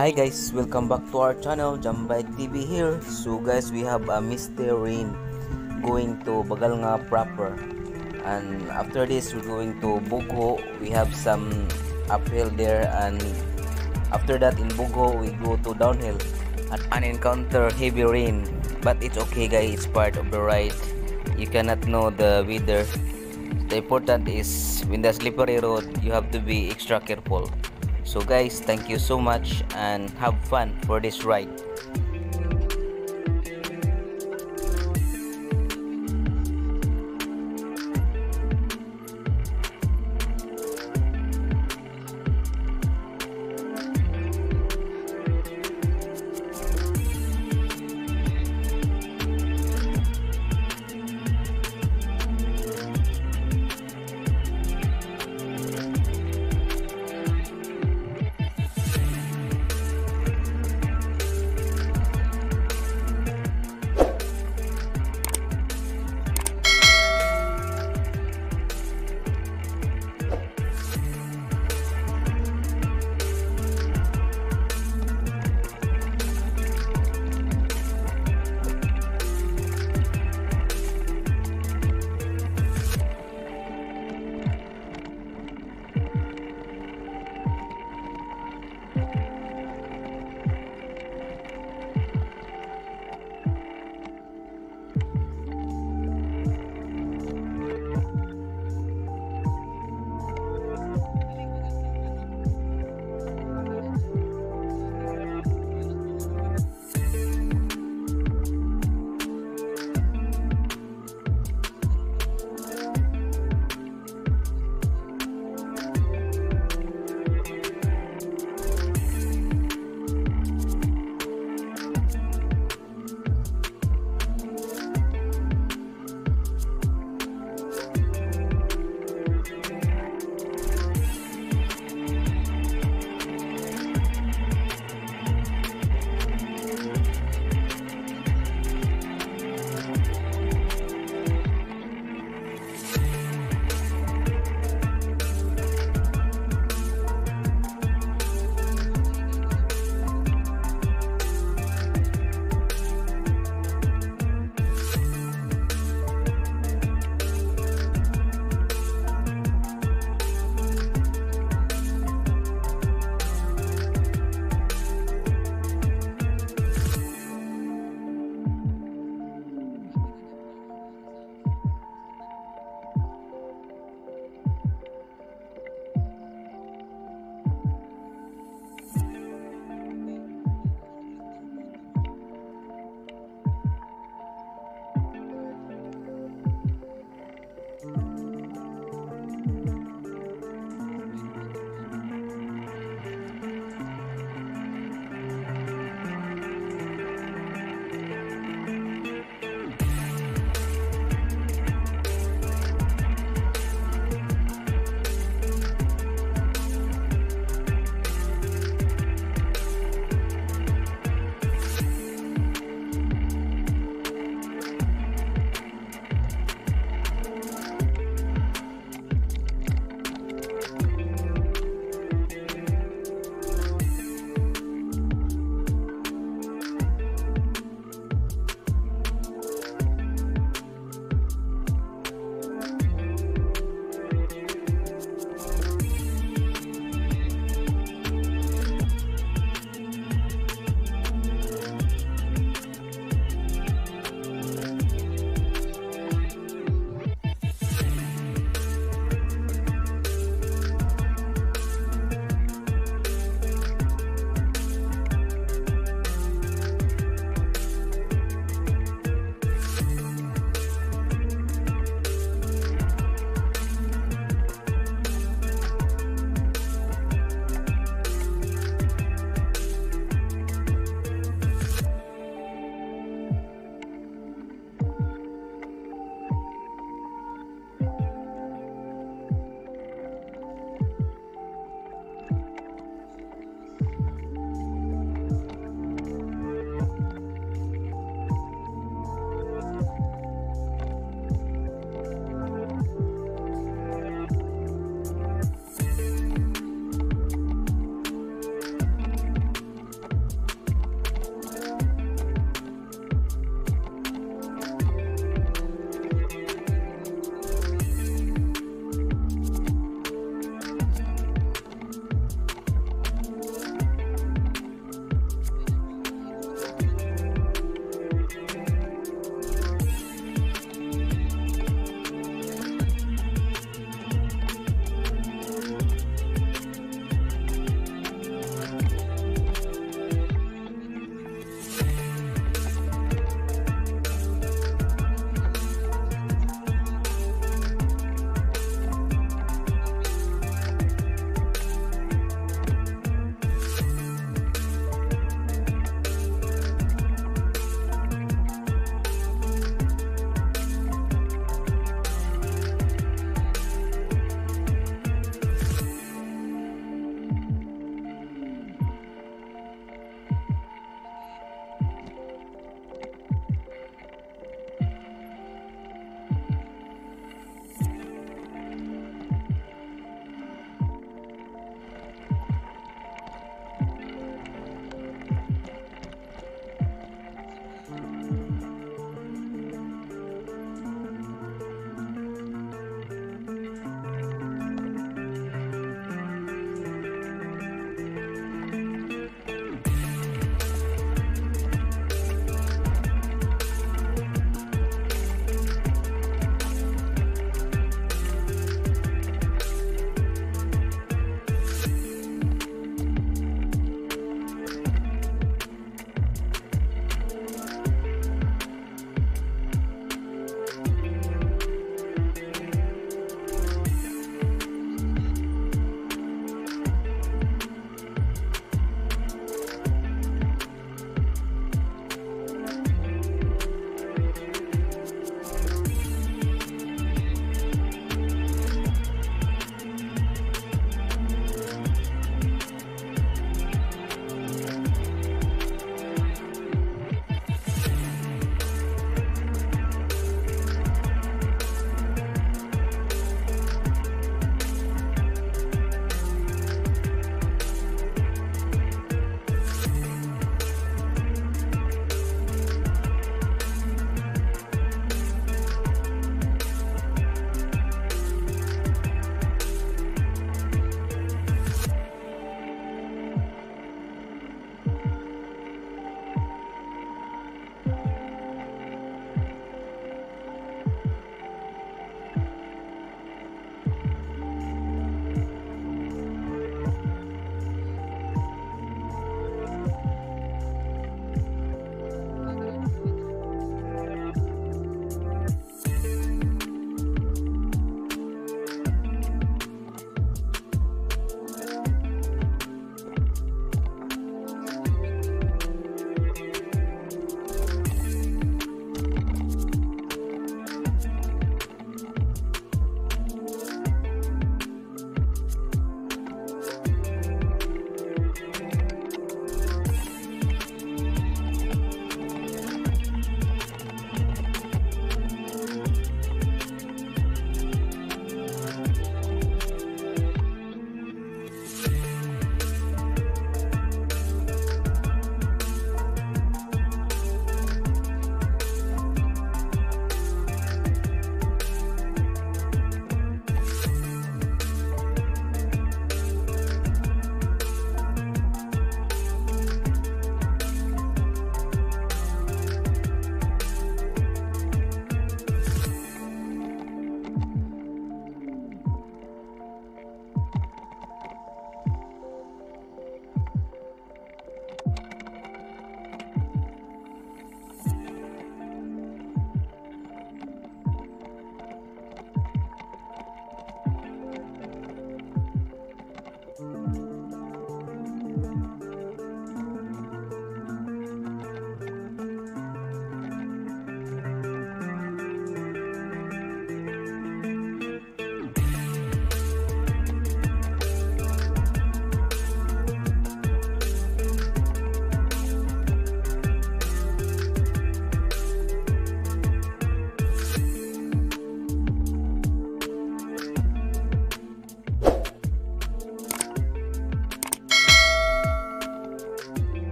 Hi guys, welcome back to our channel, Jam Bike TV here. So guys, we have a Mr. Rain going to Bagalnga proper. And after this, we're going to Bogho. We have some uphill there and after that in Bogho, we go to downhill and encounter heavy rain. But it's okay guys, it's part of the ride. You cannot know the weather. The important is when the slippery road, you have to be extra careful. So guys, thank you so much and have fun for this ride.